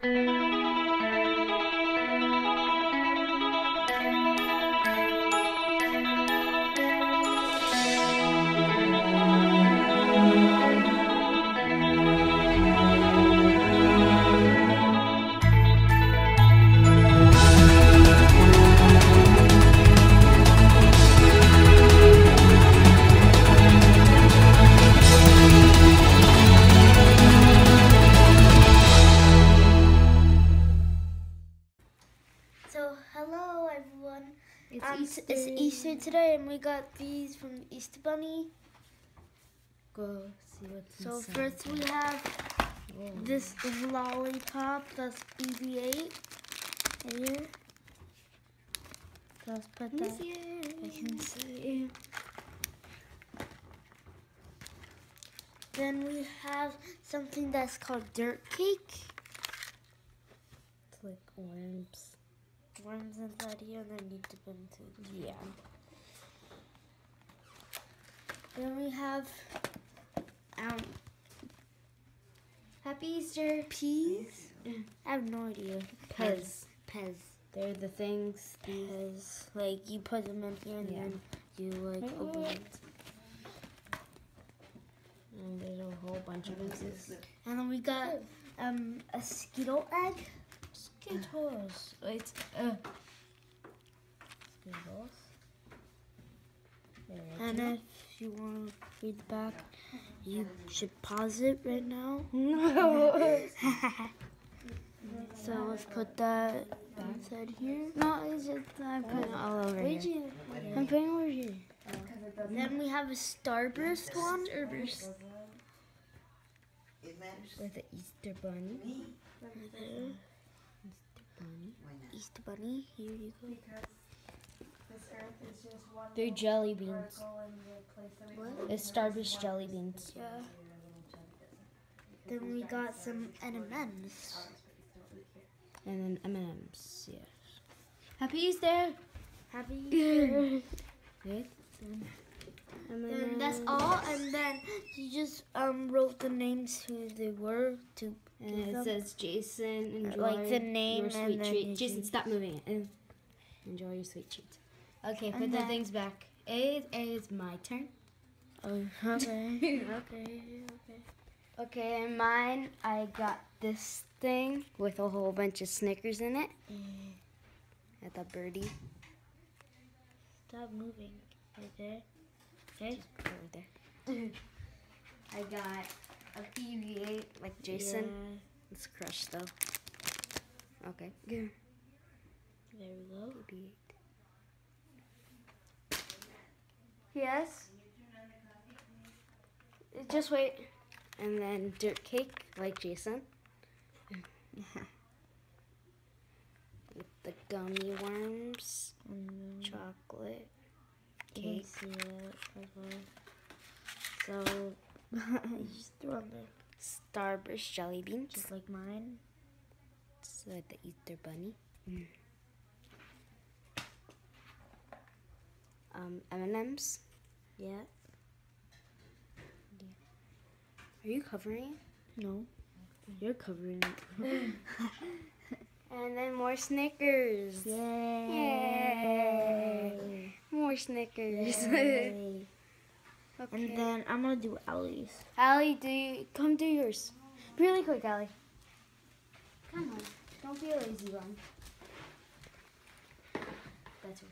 So, Easter Bunny. Go see what's So inside. first we have Whoa. this lollipop that's BB-8 right here. Let's put that. I can see. Then we have something that's called dirt cake. It's like worms. Worms inside here, and then you dip into. Yeah. Then we have um Happy Easter peas. I have no idea. Pez. Pez. They're the things. Pez. Like you put them in here and Yeah. then you like Wait, open it. And there's a whole bunch of pieces. And then we got um a Skittle egg. Skittles. Wait. Uh. Skittles. And is. If you want to read the back, you should pause it right now. No. So let's put that inside here. No, it's just I'm putting it all over Where'd here. you? I'm putting it over here. Then we have a Starburst one. Starburst. With the Easter bunny. There. bunny. Easter Bunny. Here you go. They're jelly beans. It's Starburst jelly beans. Yeah. Then we got some M&Ms. And then M&M's. Yes. Happy Easter. Happy Easter. Wait. and that's all. And then you just um wrote the names who they were to And it them. says Jason, enjoy Like the name and then treat. Jason, stop moving it. And enjoy your sweet treat. Okay, put And the things back. It is my turn. Oh, okay. okay. Okay. Okay, and mine, I got this thing with a whole bunch of Snickers in it. Eh. At the birdie Stop moving. Right there. Okay. over there. I got a BB-8 like Jason. It's crushed though. Okay. Yeah. Go. BB-8. Yes. Just wait. And then dirt cake like Jason. With the gummy worms, Mm, chocolate, cake. see it well. So, you just throw on there, Starburst jelly beans. just like mine. So like the Easter bunny. Mm. Um, M&M's. Yeah. Are you covering it? No. You're covering it. And then more Snickers. Yay. More Snickers. Yay. okay. And then I'm gonna do Ellie's. Allie, do you, come do yours. Really quick, Allie. Come on. Don't be a lazy one. That's.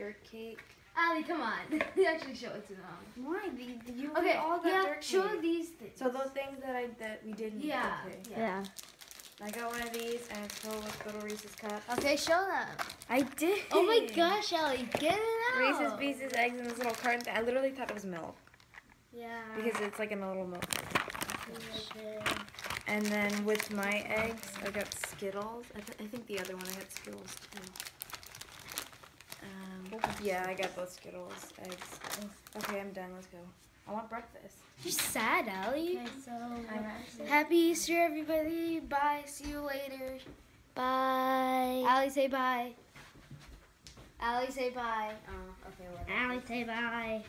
Dirt cake. Allie, come on. Actually show it to them. Why? Did you Okay, all the yeah, dirt show these things. So those things that I that we didn't. Yeah, Okay. yeah. Yeah. I got one of these and it's filled with little Reese's cups. Okay, show them. I did. Oh my gosh, Ellie, get it out. Reese's Pieces eggs in this little carton. I literally thought it was milk Yeah. because it's like in a little milk. And then with my eggs, I got Skittles. I, th- I think the other one I had Skittles too. Um, yeah, I got those Skittles eggs. Okay, I'm done. Let's go. I want breakfast. You're sad, Allie. Okay, so I'm actually. happy Easter, everybody. Bye. See you later. Bye. Allie, say bye. Allie, say bye. Oh, okay, whatever. Allie, say bye.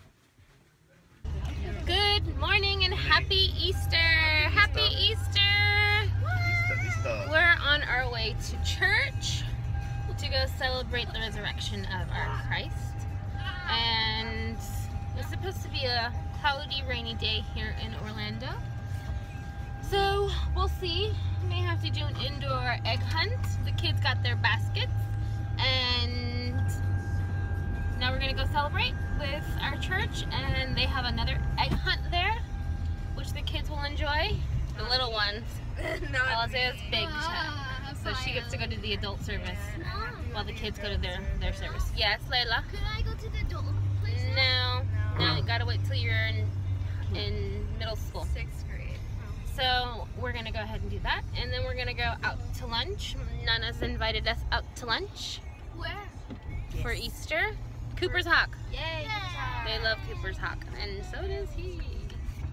Good morning and happy Easter! Happy Easter! Easter, Easter. We're on our way to church to go celebrate the resurrection of our Christ. And it's supposed to be a cloudy, rainy day here in Orlando. So we'll see. We may have to do an indoor egg hunt. The kids got their baskets, and now we're gonna go celebrate with our church. And they have another egg hunt there, which the kids will enjoy. The little ones. Alizea's big, so she gets to go to the adult service while the kids go to their their service. Yes, Layla. Could I go to the adult place? No, no, you gotta wait till you're in in middle school. Sixth grade. So we're gonna go ahead and do that, and then we're gonna go out to lunch. Nana's invited us out to lunch Where? for Easter. Cooper's Hawk. Yay! They love Cooper's Hawk, and so does he.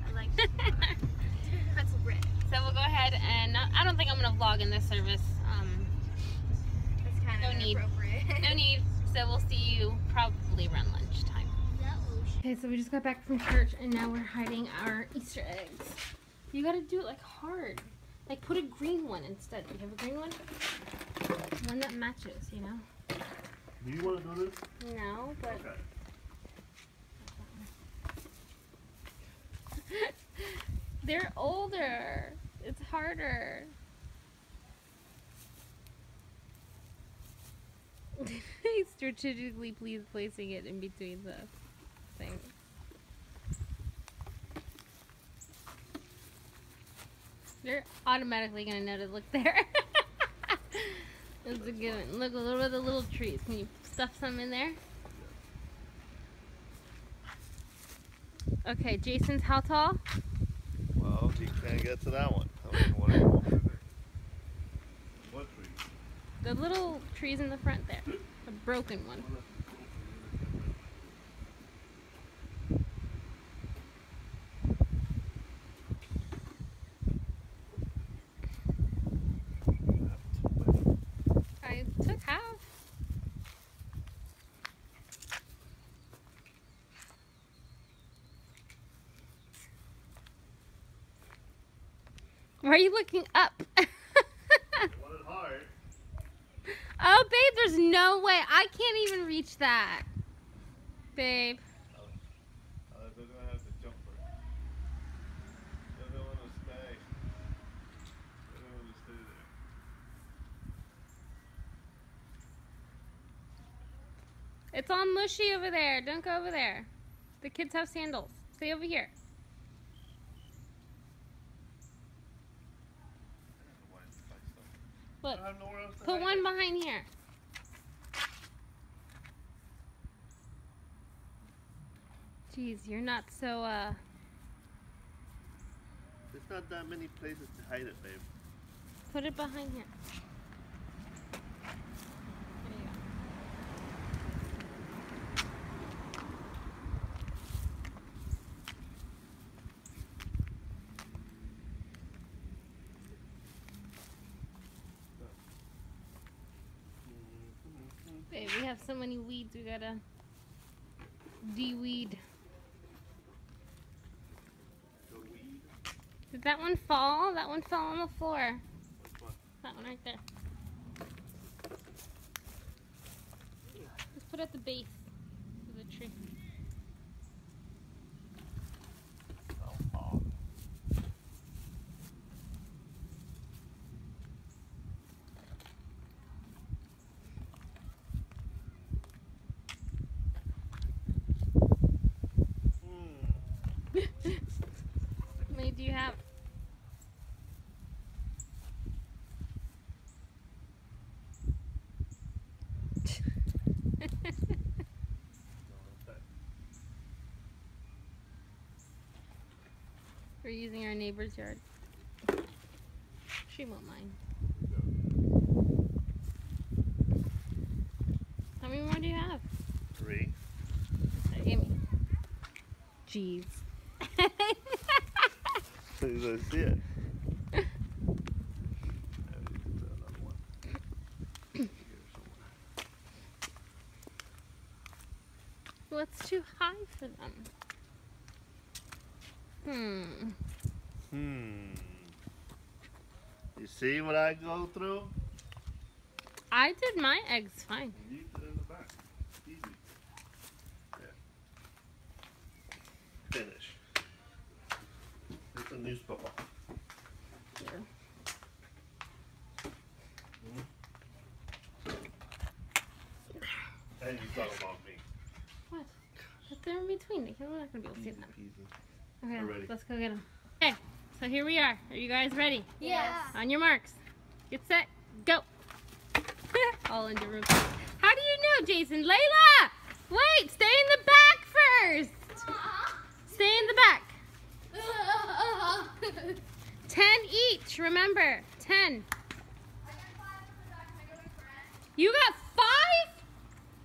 I like pretzel bread. so we'll go ahead and I don't think I'm gonna vlog in this service. Need. no need. So we'll see you probably around lunchtime. Okay, so we just got back from church and now we're hiding our Easter eggs. You gotta do it like hard. Like put a green one instead. Do you have a green one? One that matches, you know? Do you want to do this? No, but Okay. they're older. It's harder. strategically please placing it in between the things. They're automatically gonna know to look there. That's a good one. Look, what are the little trees? Can you stuff some in there? Okay, Jason's how tall? Well, you can't get to that one. I mean, what, what tree? The little trees in the front there. A broken one. I took half. Why are you looking up? Want it hard? Oh, babe, there's no way. I can't even reach that. Babe. It's all mushy over there. Don't go over there. The kids have sandals. Stay over here. Why is it like stuff? Look. I have nowhere else to Put one behind here. Jeez, you're not so, uh... There's not that many places to hide it, babe. Put it behind here. There you go. We have so many weeds, we gotta de-weed. Did that one fall? That one fell on the floor. One? That one right there. Let's put it at the base of the tree. Oh, oh. Hmm. How many do you have? Okay. We're using our neighbor's yard. She won't mind. How many more do you have? Three. There, give me. Jeez. Guys see it? Yeah, you can put another one. Here somewhere. well, it's too high for them. Hmm. Hmm. You see what I go through? I did my eggs fine. You it in the back. Easy. Yeah. Finish. It's a newspaper. And you thought about me. But they're in between. We're not gonna be able to see them. peasy. Okay, We're ready. let's go get them. Okay, so here we are. Are you guys ready? Yes. On your marks. Get set. Go. All in the room. How do you know, Jason? Layla! Wait, stay in the back first. Stay in the back. Ten each, remember. Ten. You got five?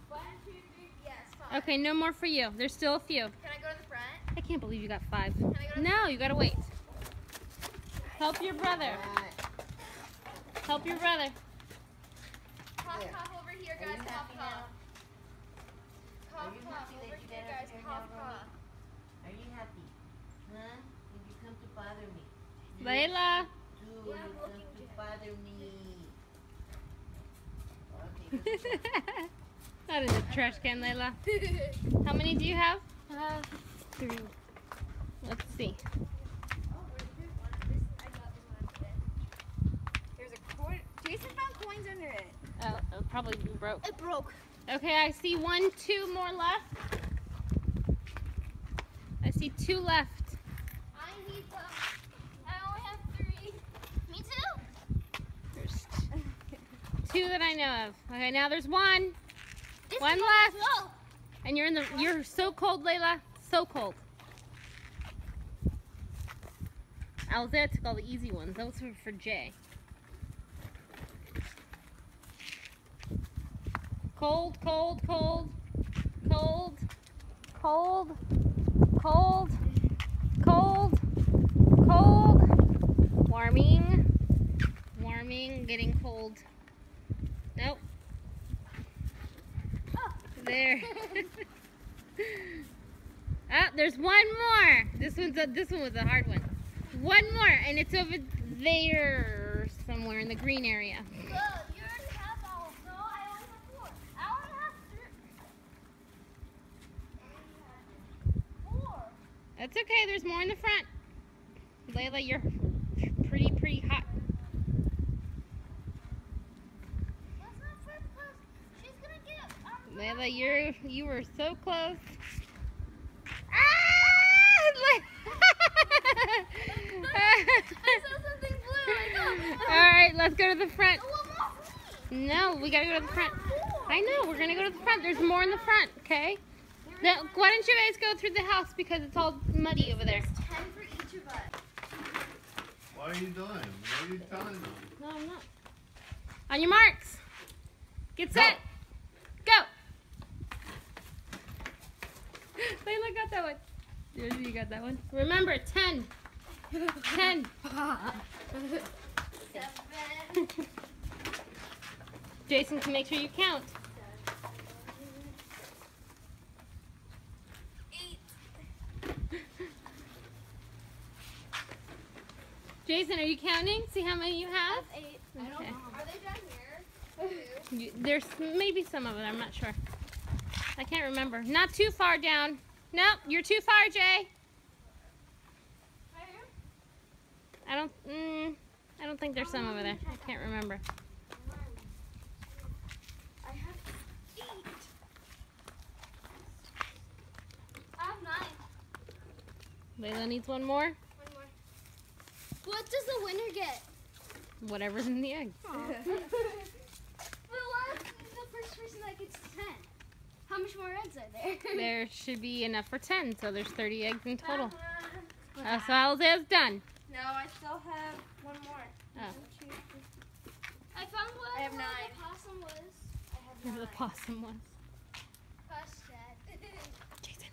One, two, three, yes, five. Okay, no more for you. There's still a few. Can I go to the front? I can't believe you got five. Go No, you gotta wait. Help your brother. Help your brother. Cough, cough over here, guys. Cough, cough. Cough, cough over here, guys. Cough, cough. Are you happy? Huh? Did you come to bother me? Layla. Do Yeah, you I'm come to to- bother me? Okay. Not in the trash can, Layla. How many do you have? Uh, Three. Let's see. There's a coin. Jason found coins under it. Oh, it probably broke. it broke. Okay, I see one, two more left. I see two left. I need some. I only have three. Me too. There's two that I know of. Okay, now there's one. This One left. And you're in the you're so cold, Layla. So cold. Alzette took all the easy ones. Those were for Jay. Cold, cold, cold, cold, cold, cold, cold, cold, warming, warming, getting cold. Nope. Ah. There. ah, there's one more. This one's a, this one was a hard one. One more, and it's over there somewhere in the green area. Good. You already have all. No, I only have four. I only have three. Four. That's okay. There's more in the front. Layla, you're pretty, pretty hot. Let's not flip because she's gonna get. Um, Layla, you're you were so close. Ah! I saw something blue. I know. All right, let's go to the front. One more for me. No, we gotta go to the front. I know, we're gonna go to the front. There's more in the front, okay? Now, why don't you guys go through the house because it's all muddy over there. Ten for each of us. Why are you done? What are you telling them? No, I'm not. On your marks. Get set. Go. Layla got that one. There's you got that one. Remember, 10. 10. Seven. Jason can make sure you count. Eight. Jason, are you counting? See how many you have? Eight. Okay. Are they down here? You- There's maybe some of it. I'm not sure. I can't remember. Not too far down. Nope, you're too far, Jay. I don't. Mm, I don't think there's some over there. I can't remember. I have eight. I have nine. Layla needs one more. One more. What does the winner get? Whatever's in the egg. but what the first person that gets ten? How much more eggs are there? There should be enough for 10, so there's 30 eggs in total. Uh, so Alza's done. No, I still have one more. Oh. I found what I have where nine. the possum was. I have Where nine. the possum was. Gosh, Dad. Jason.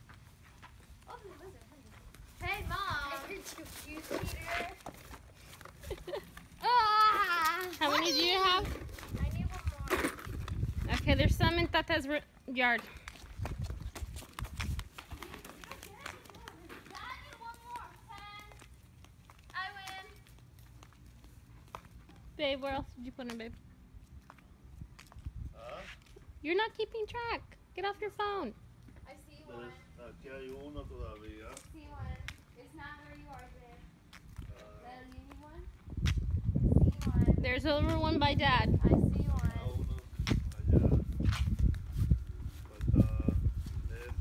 oh, the lizard. Hey, I heard you, you cheater. Ah! How many do you have? I need one more. Okay, there's some in Tata's yard. Dad, I need one more. Ten. I win. Babe, where else did you put him, babe? You're not keeping track. Get off your phone. I see one. There's- Aquí hay uno todavía. I see one. It's not where you are, babe. That you one? I see one. There's over one by dad. I see one. uno allá.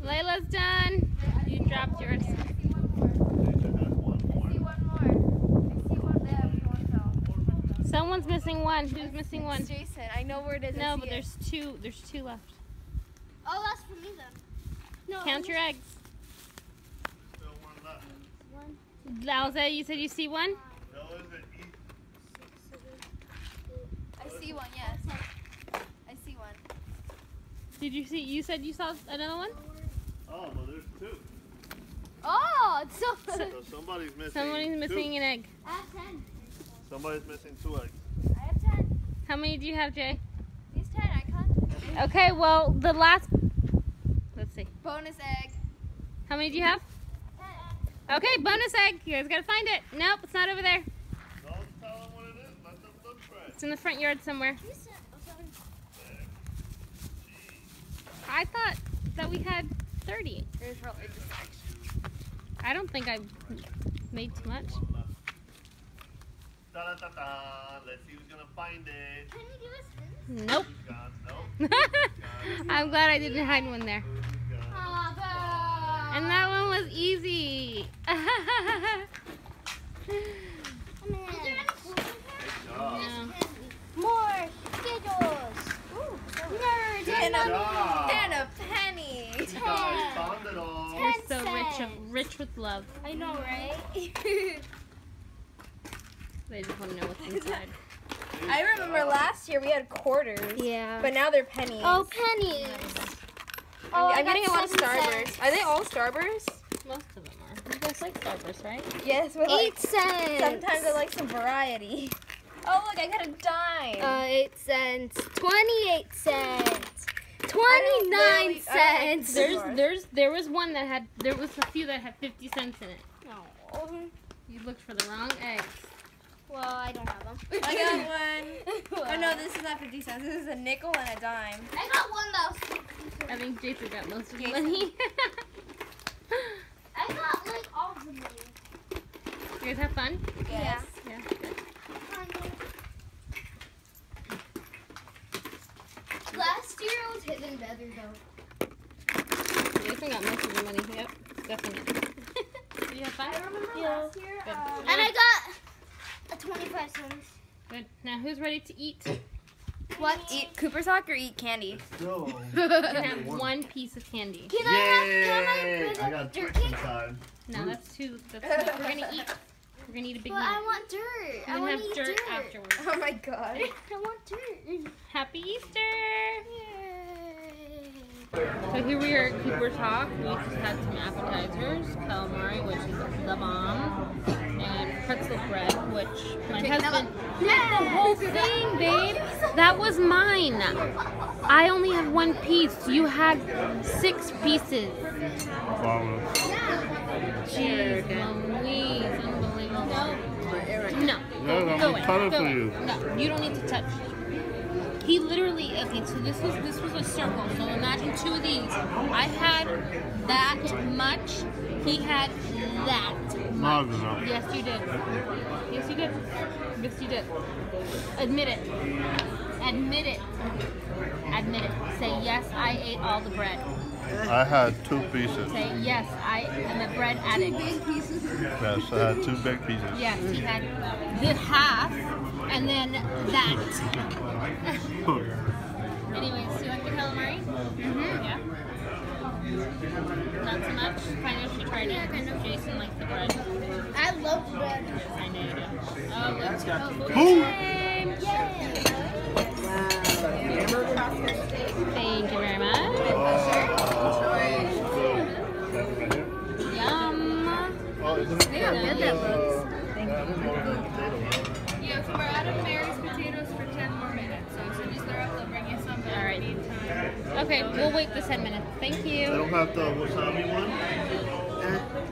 Layla's done. You dropped yours. I see one more. Jason has one I more. see one more. I see one there. One fell. Someone's missing one. Who's missing one? It's Jason. I know where it is. No, see but it. there's two. There's two left. Oh, that's for me then. No. Count your eggs. Still one left. Lalza, you said you see one? No, is it eat? I see one. Yes. I see one. Did you see? You said you saw another one. Oh, well, there's two. Oh, it's so. So somebody's missing. Somebody's missing Two. an egg. I have ten. Somebody's missing two eggs. I have ten. How many do you have, Jay? These ten. I can't. Okay, well the last. Let's see. Bonus egg. How many do you have? Okay, bonus egg. You guys gotta find it. Nope, it's not over there. Don't tell them what it is. Let them look for it. It's in the front yard somewhere. oh, I thought that we had 30. There's probably just. I don't think I've made too much. One. Da da da da. Let's see who's gonna find it. Can you do a spin? Nope. Who's gone? Nope. I'm glad I didn't hide one there. Who's gone? And that one was easy. Is there any food in here? Good job. No. More Skittles. Nerd. Good job. And a penny. You guys found it all. You're so rich, rich with love. I know, right? They just want to know what's inside. I remember last year we had quarters, Yeah. but now they're pennies. oh, pennies. I'm, Oh, I I'm got getting a lot of seven Starburst. cents. Are they all Starburst? Most of them are. You guys like Starburst, right? Yes, but like Eight cents. sometimes I like some variety. Oh look, I got a dime. Uh, eight cents. Twenty-eight cents. Twenty-nine don't really- I like cents. There's- There's, there's, there was one that had, there was a few that had 50 cents in it. Oh, You looked for the wrong eggs. Well, I don't have them. I got one. Oh no, this is not 50 cents. This is a nickel and a dime. I got one though. I think Jason got most of the Jason. money. I got like all the money. you guys have fun? Yes. Yeah. Last year it was hidden better though. Jason got most of the money. Yep, definitely. Did you have fun? I remember Yeah. last year. Good. Um, And I got a 25 cents. Good. Now who's ready to eat? what? Eat Cooper's Hawk or eat candy? Still. You can have one piece of candy. Can I have, can I have I got dirt Twix cake? inside. No, that's too. That's too. We're gonna eat. We're gonna eat a big But meal. I want dirt. I We're gonna to have dirt, dirt. afterwards. Oh my god. I want dirt. Happy Easter! Yay. So here we are at Cooper's Hawk. We just had some appetizers, calamari, which is the bomb, and pretzel bread, which my husband. Not the whole thing, babe. That was mine. I only have one piece. You had six pieces. Jeez, Louise, unbelievable. No. No, Go, I'm go away. cut it Go for away. you. No, you don't need to touch. He literally okay. So this was this was a circle. So imagine two of these. I had that much. He had that. Enough. Yes, you did. Yes, you did. Yes, you did. Admit it. Admit it. Admit it. Say yes. I ate all the bread. I had two pieces. Say yes. I am a bread addict. Yes, I had two big pieces. Yes, he had the half, and then that. Anyways, do you like the calamari? Mm-hmm. Yeah. Not so much. Kind of. She tried it. I know Jason likes the bread. I love bread. I know you do. Oh, let's go. Boom. Thank you very much. Okay, we'll wait the 10 minutes. Thank They you. don't have the wasabi one?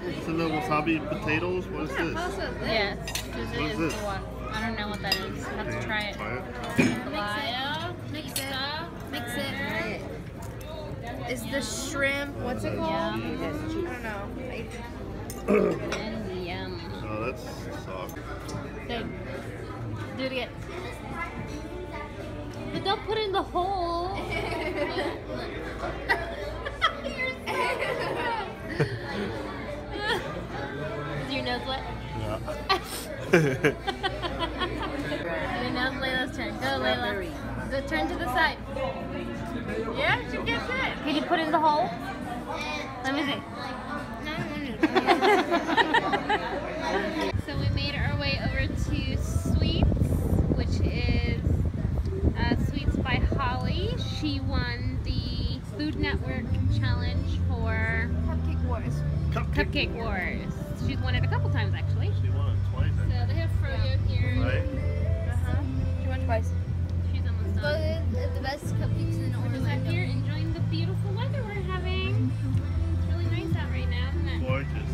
It's in the wasabi potatoes? What is this? Yes, this What is is this? the one. I don't know what that is. Have to try it. Try it. Laya, mix it. Mix it. the shrimp. What's it called? Yum. I don't know. And yum. Oh, that's soft. Good. Do it again. But don't put it in the hole. Is your nose wet? Yeah. Okay, now it's Layla's turn. Go, Layla. Go turn to the side. Yeah, she gets it. Can you put it in the hole? Let me see. so we made our way over to Sweets, which is she won the Food Network challenge for Cupcake Wars. Cupcake, Cupcake Wars. Wars. She's won it a couple times actually. She won it twice. So they have Froyo yeah. here. Right. Uh huh. She won twice. She's almost done. Both the best cupcakes in Orlando. We're just here enjoying the beautiful weather we're having. It's really nice out right now, isn't it? Gorgeous.